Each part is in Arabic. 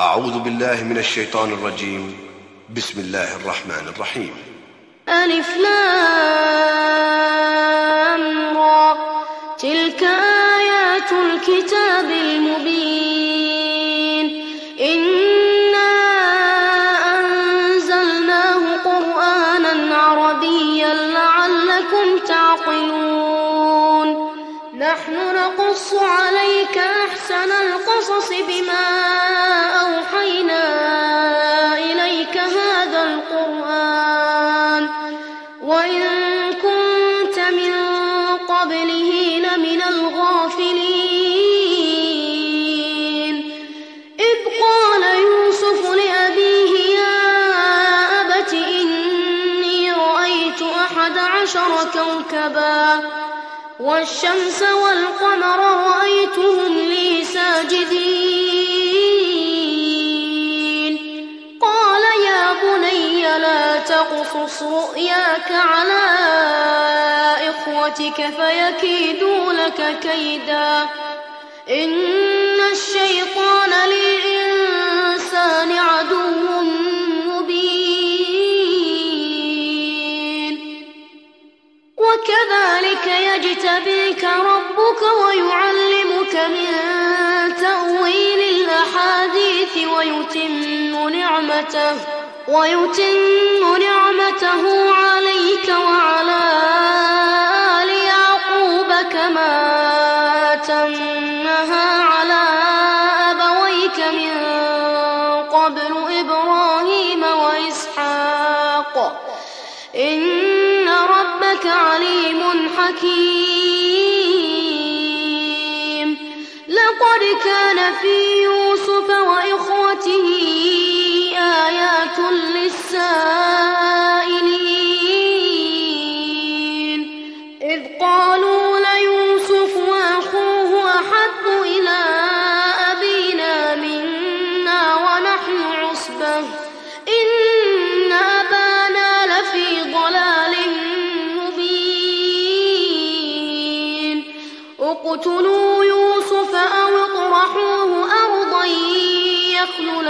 أعوذ بالله من الشيطان الرجيم. بسم الله الرحمن الرحيم. ألف لام تلك آيات الكتاب المبين. والشمس والقمر رأيتهم لي ساجدين. قال يا بني لا تقصص رؤياك على إخوتك فيكيدوا لك كيدا. إن الشيطان للإنسان ربك ويعلمك من تأويل الأحاديث ويتم نعمته ويتم نعمته عليك وعلى آل يعقوب كما كان في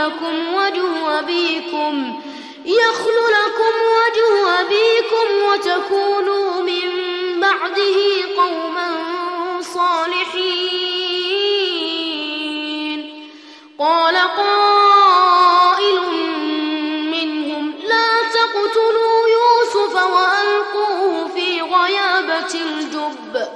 لكم وجه أبيكم يخل لكم وجه أبيكم وتكونوا من بعده قوما صالحين. قال قائل منهم لا تقتلوا يوسف وألقوه في غيابة الجب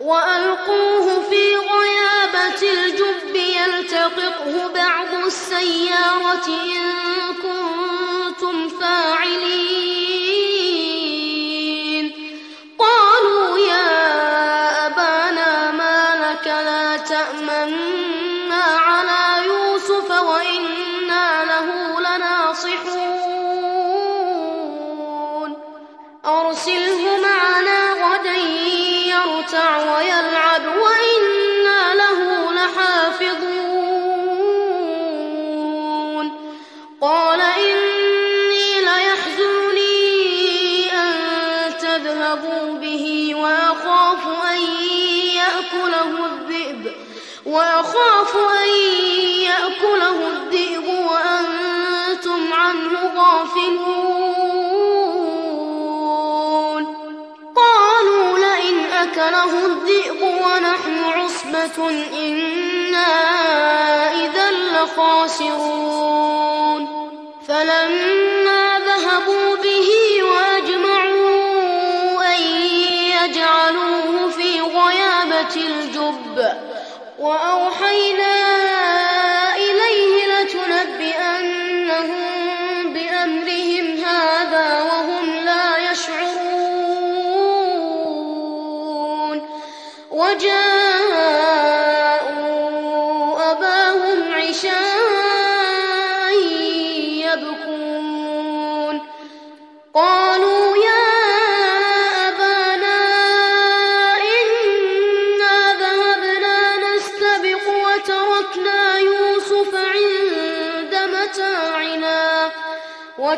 وألقوه في غيابة الجب يلتقطه بعض السيارة إن كنتم فاعلين. وأخاف أن يأكله الذئب وأنتم عنه غافلون. قالوا لئن أكله الذئب ونحن عصبة إنا إذا لخاسرون. فلما ذهبوا به وأجمعوا أن يجعلوه في غيابة الجب وأوحينا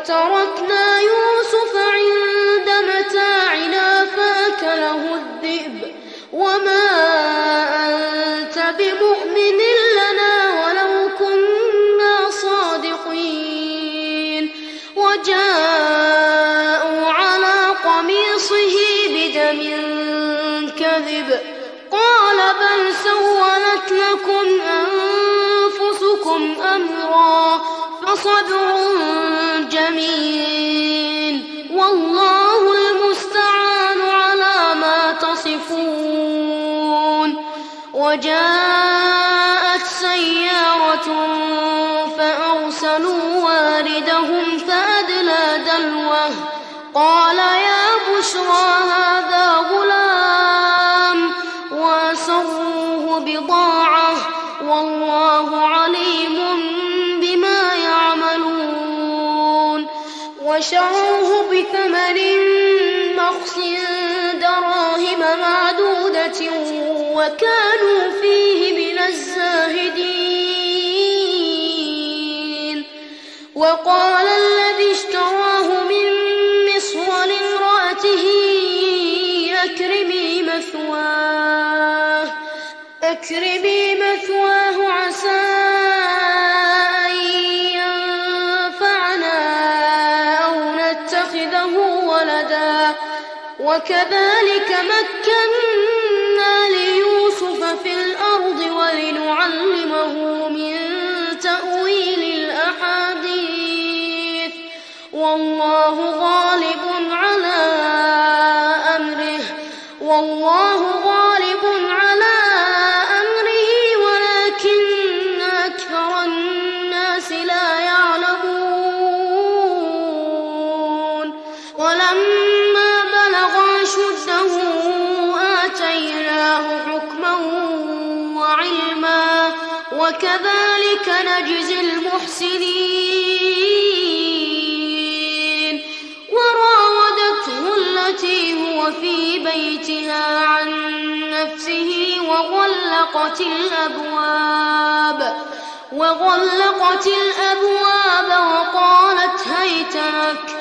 وتركنا يوسف عند متاعنا فأكله الذئب. وما أنت بمؤمن لنا ولو كنا صادقين. وجاء وشروه بثمن مخص دراهم معدودة وكانوا فيه من الزاهدين. وقال وكذلك مكنا ليوسف في الأرض ولنعلمه من تأويل الأحاديث. والله غالب وغلقت الأبواب وغلقت الأبواب وقالت هيت لك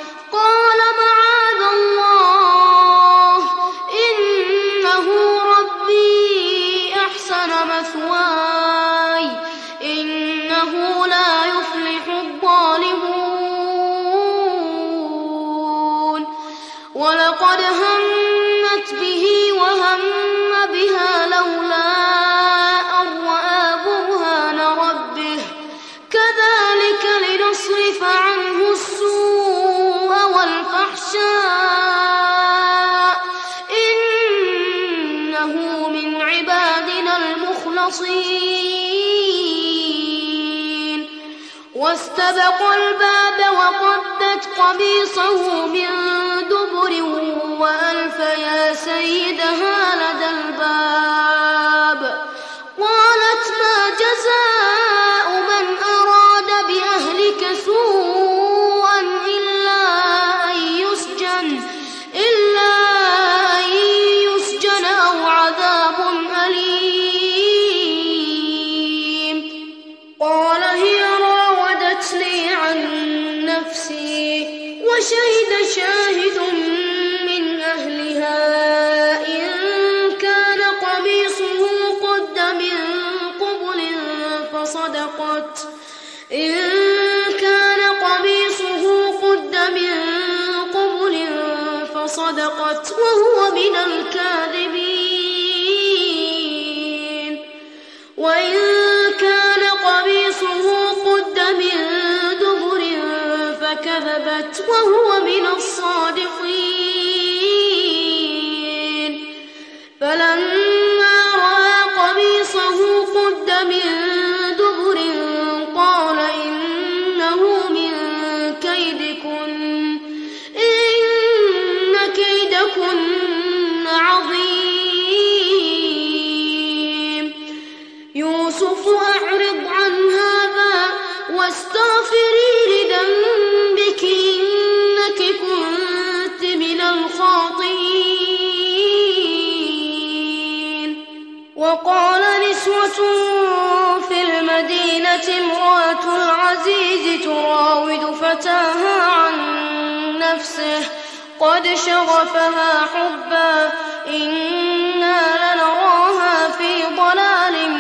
فسبق الباب وقدت قميصه من دبر وألف يا سيدها لدى الباب. قالت ما جزاؤه woohoo! وشغفها حبا إنا لنراها في ضلال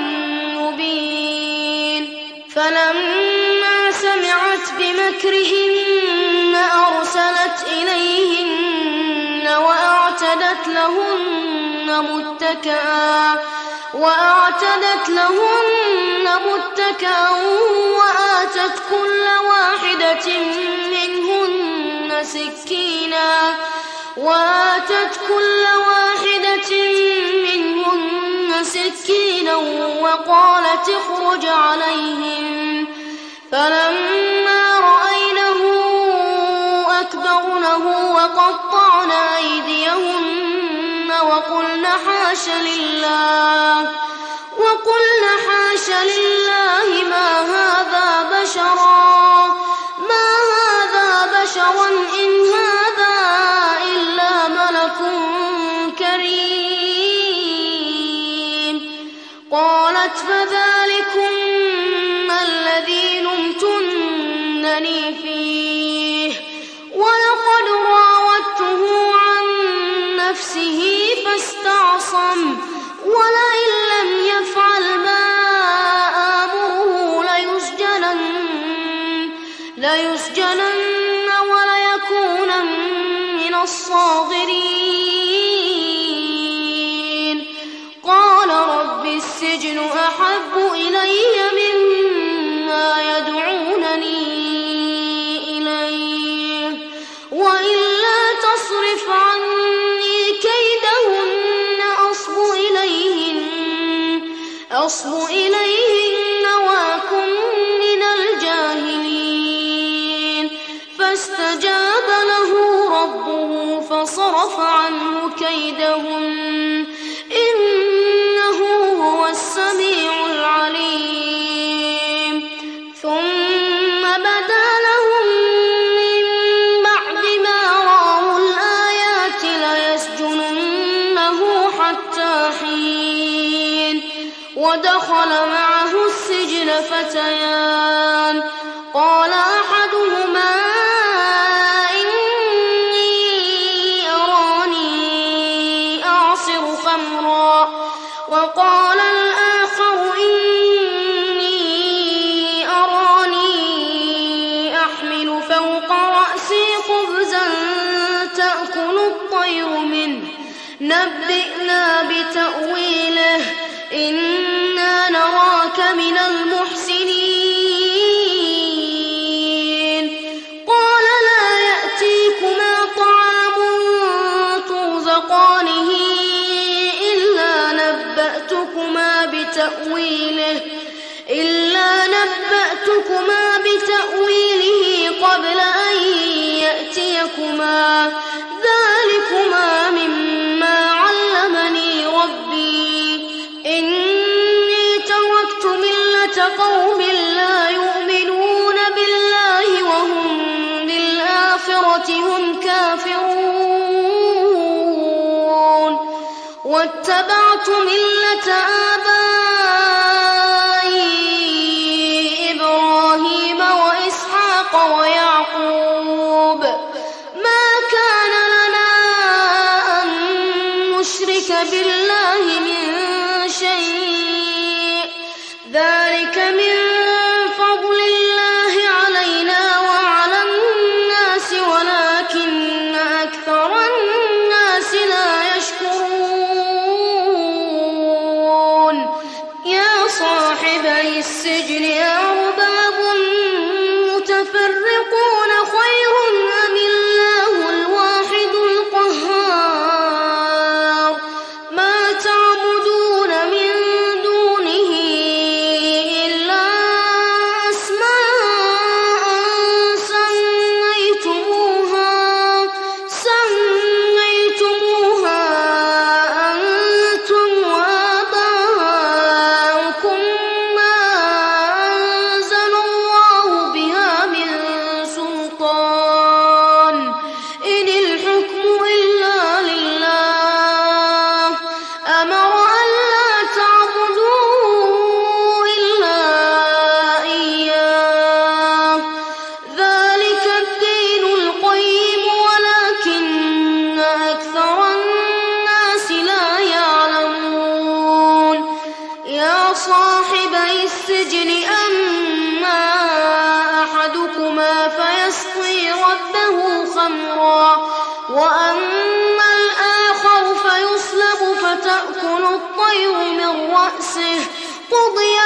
مبين فلما سمعت بمكرهن أرسلت إليهن وأعتدت لهن متكئا وأعتدت لهن متكئا وآتت كل واحدة منهن سكينا وآتت كل واحدة منهن سكينا وقالت اخرج عليهم. فلما رأينه أكبرنه وقطعن أيديهن وقلن حاش لله وقلن حاش لله ما هذا بشرا ما هذا بشرا إلا قالت فذلكن الذي لمتنني فيه. ولقد راودته عن نفسه فاستعصم. ولئن كيدهن نبئنا بتأويله. إنا نراك من المحسنين. قال لا يأتيكما طعام ترزقانه إلا نبأتكما بتأويله. إلا نبأتكما بتأويله قبل أن يأتيكما. اتبعت مله نارا وأما الآخر فيصلب فتأكل الطير من رأسه. قضي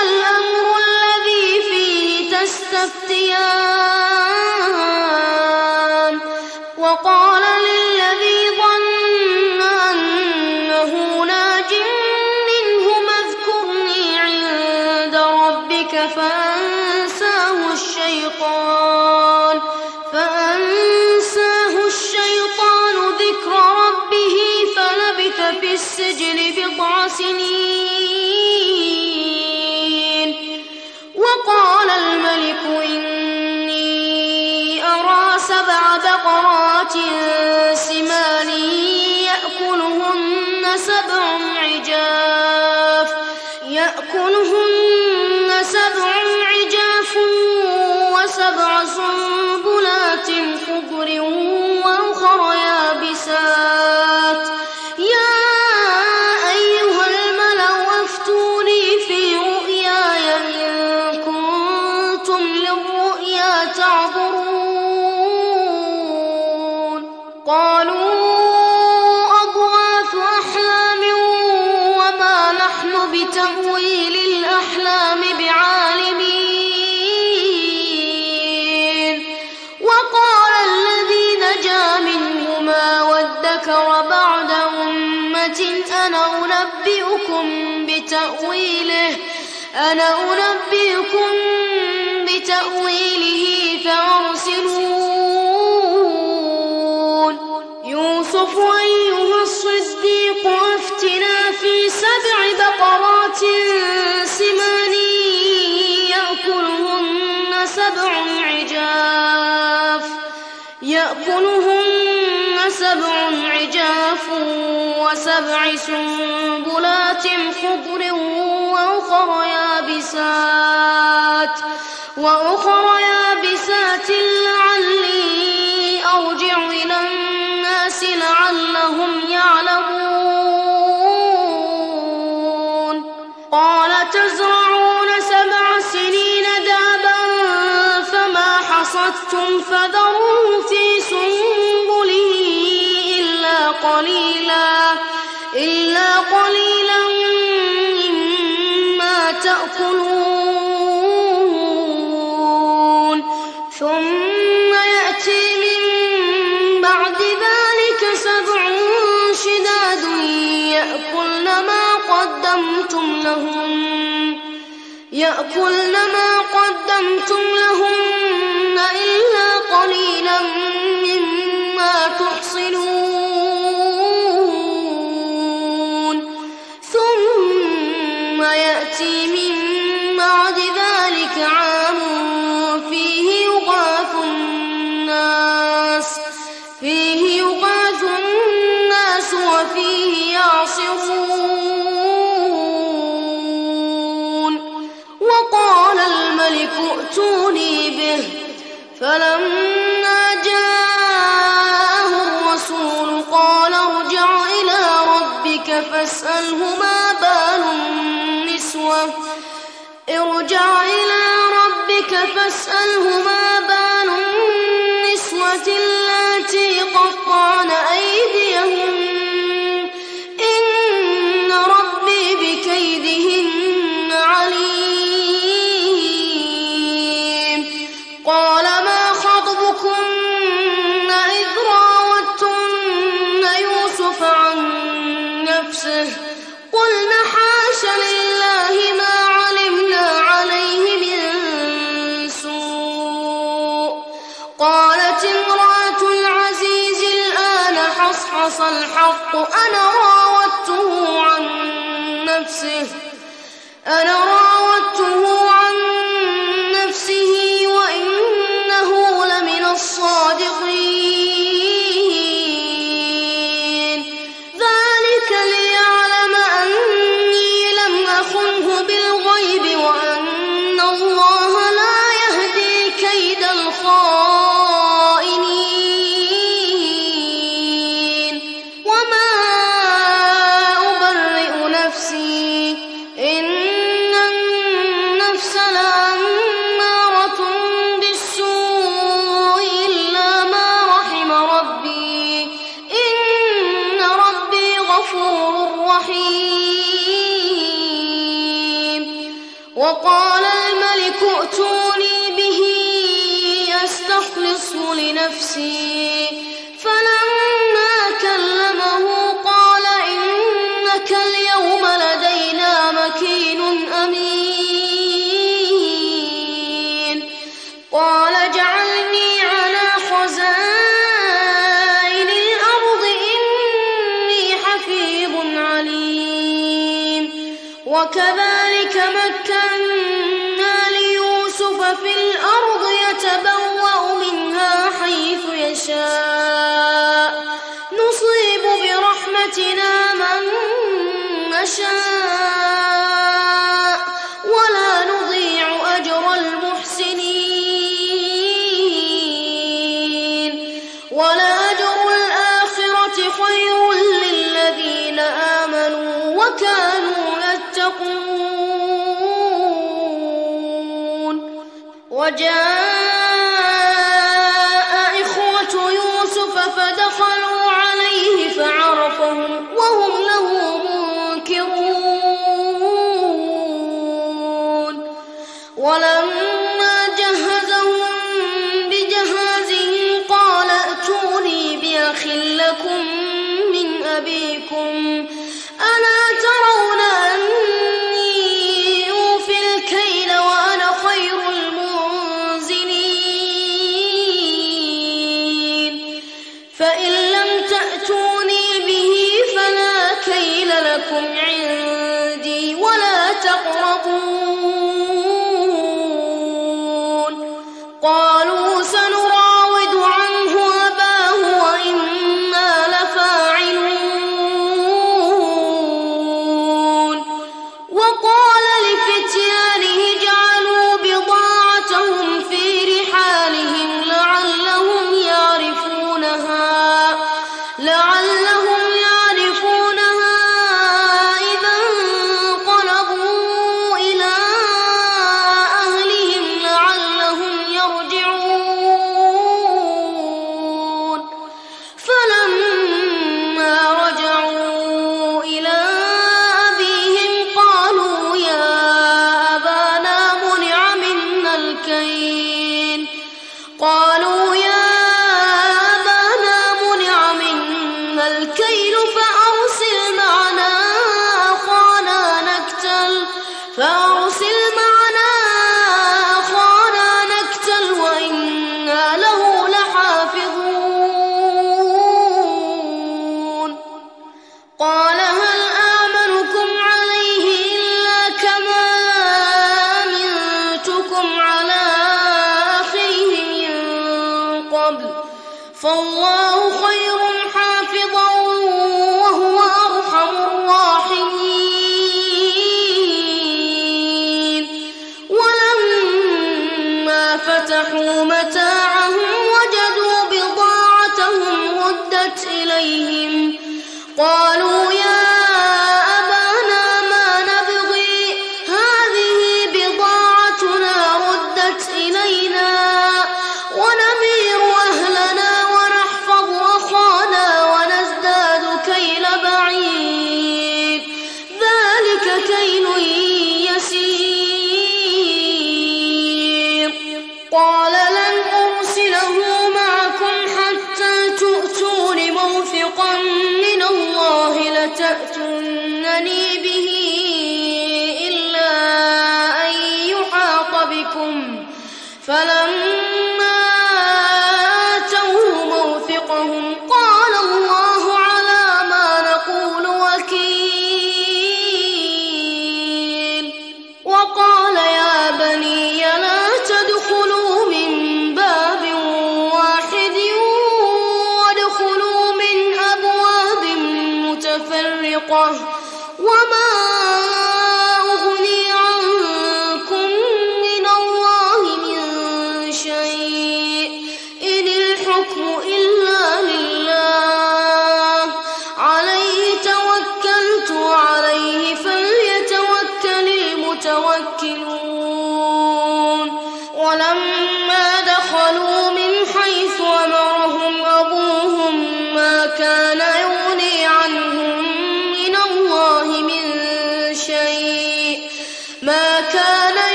أنا أنبئكم بتأويله فأرسلون. يوسف أيها الصديق أفتنا في سبع بقرات سمان يأكلهن سبع عجاف. يأكلهن سبع عجاف وسبع سنبلات يابسات وأخر يابسات لعلي أرجع إلى الناس لعلهم يعلمون. قال تزرعون سبع سنين دابا فما حصدتم فذروه في سنبله إلا قليلا إلا قليلا تأكلون ثم يأتي من بعد ذلك سبع شداد يأكلن ما قدمتم لهم. يأكلن ما قدمتم لهن فلما جاءه الرسول قال ارجع إلى ربك فاسأله ما بال النسوة. ارجع إلى ربك فاسأله ما بال النسوة أنا راودته عن نفسه. أنا وقال الملك ائتوني به أستخلصه لنفسي.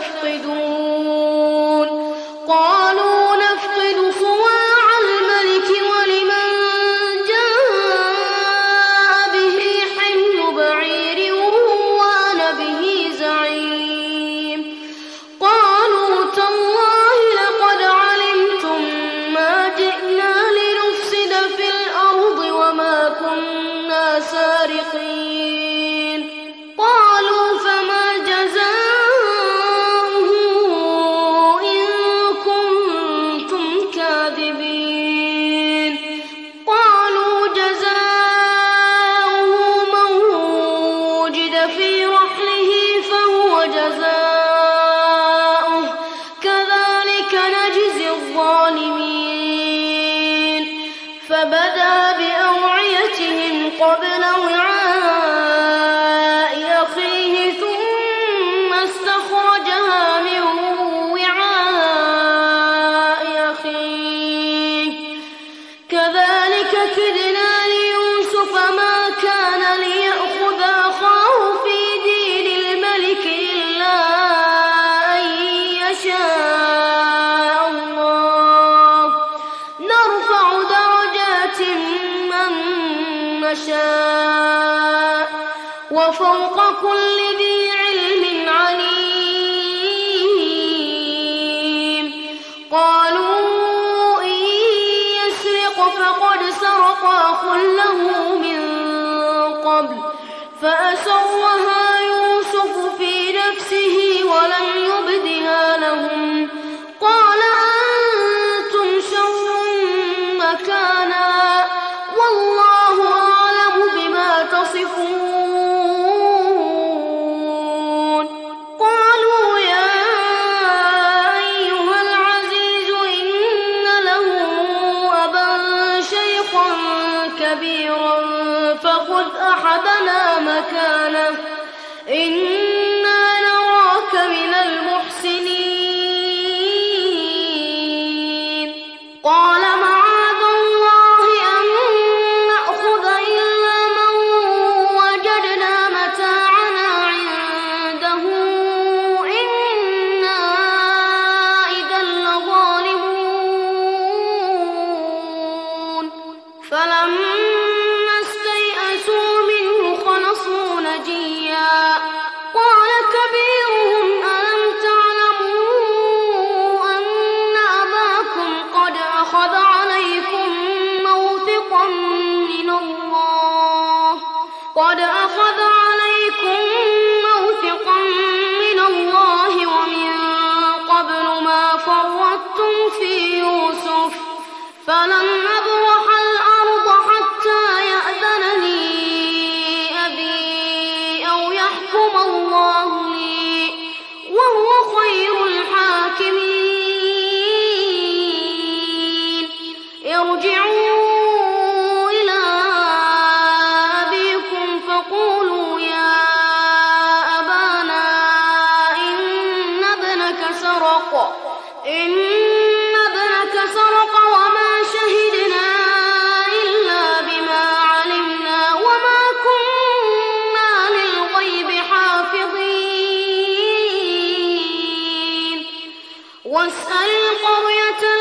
تفقدون وفوق كل واسأل القرية